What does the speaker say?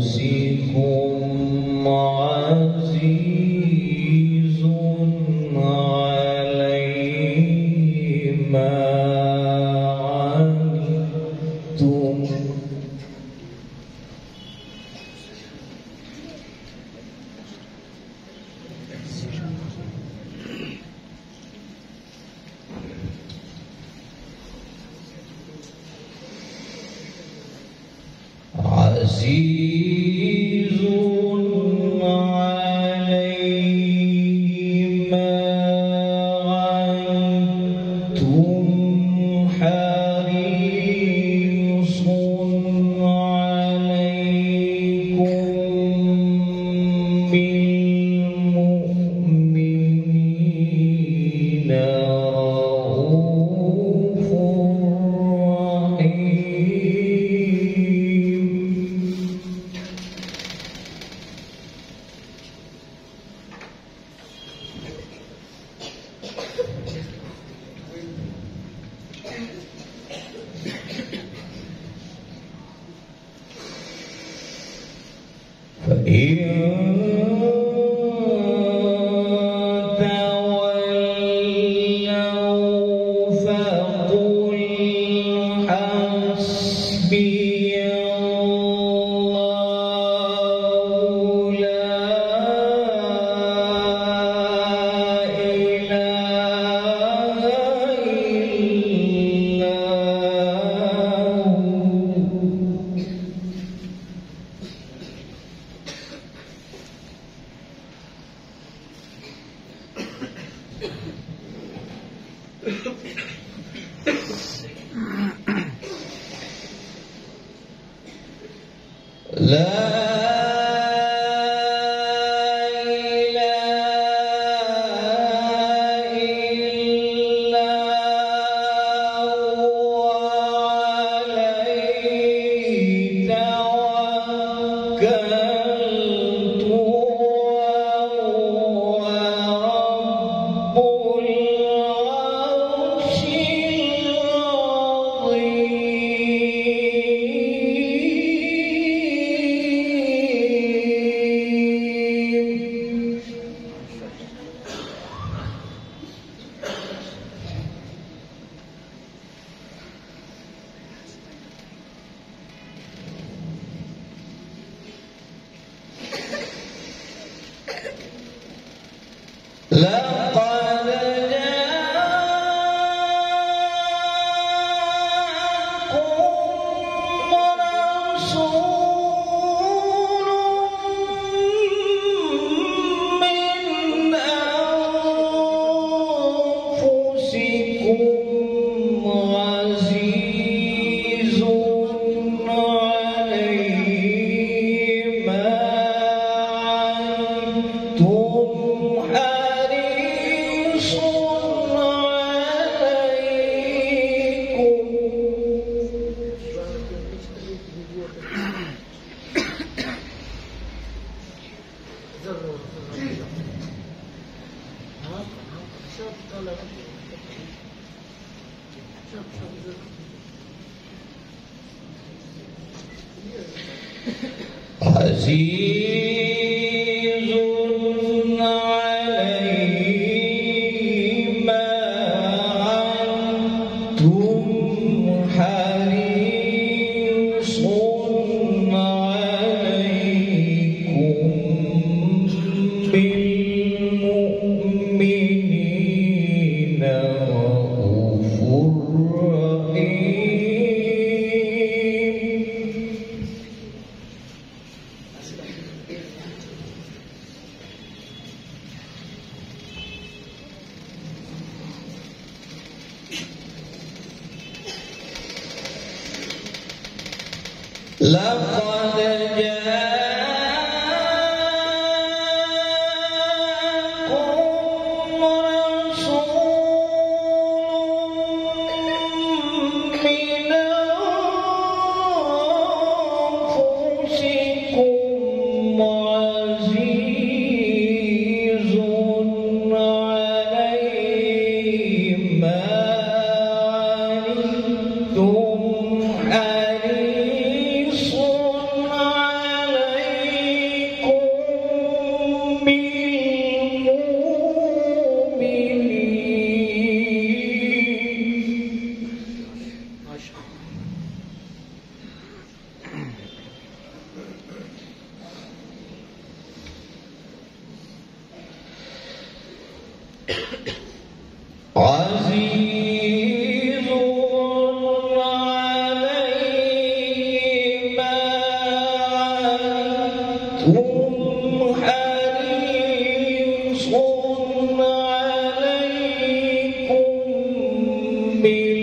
辛苦。عزیز Santa me.